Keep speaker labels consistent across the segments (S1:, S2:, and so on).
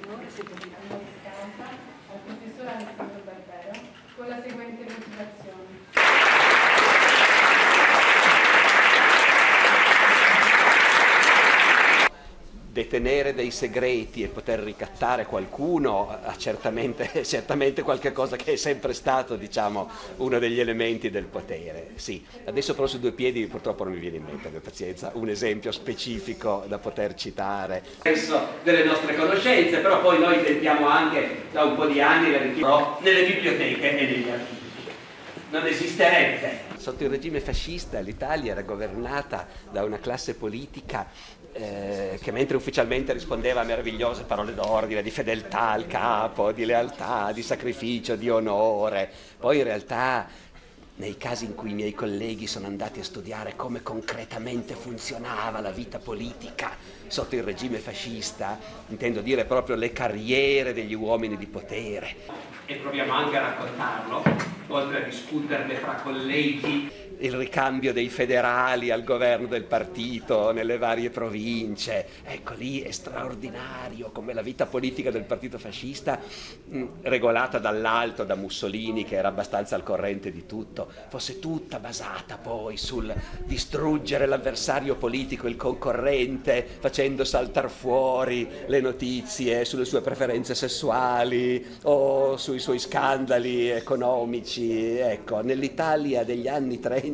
S1: di Antonio Scampa al professor Alessandro Barbero con la seguente motivazione.
S2: Detenere dei segreti e poter ricattare qualcuno ha certamente, certamente qualche cosa che è sempre stato diciamo, uno degli elementi del potere. Sì. Adesso però su due piedi purtroppo non mi viene in mente, per pazienza, un esempio specifico da poter citare. Delle nostre conoscenze, però poi noi tentiamo anche da un po' di anni nelle biblioteche e archivi non esisterebbe. Sotto il regime fascista l'Italia era governata da una classe politica eh, che mentre ufficialmente rispondeva a meravigliose parole d'ordine, di fedeltà al capo, di lealtà, di sacrificio, di onore, poi in realtà nei casi in cui i miei colleghi sono andati a studiare come concretamente funzionava la vita politica sotto il regime fascista, intendo dire proprio le carriere degli uomini di potere. E proviamo anche a raccontarlo, oltre a discuterne fra colleghi il ricambio dei federali al governo del partito nelle varie province. Ecco lì è straordinario come la vita politica del partito fascista, mh, regolata dall'alto da Mussolini che era abbastanza al corrente di tutto, fosse tutta basata poi sul distruggere l'avversario politico, il concorrente, facendo saltare fuori le notizie sulle sue preferenze sessuali o sui suoi scandali economici. Ecco, nell'Italia degli anni 30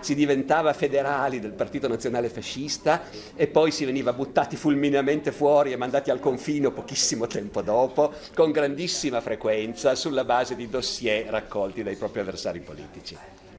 S2: si diventava federali del Partito Nazionale Fascista e poi si veniva buttati fulmineamente fuori e mandati al confino pochissimo tempo dopo, con grandissima frequenza, sulla base di dossier raccolti dai propri avversari politici.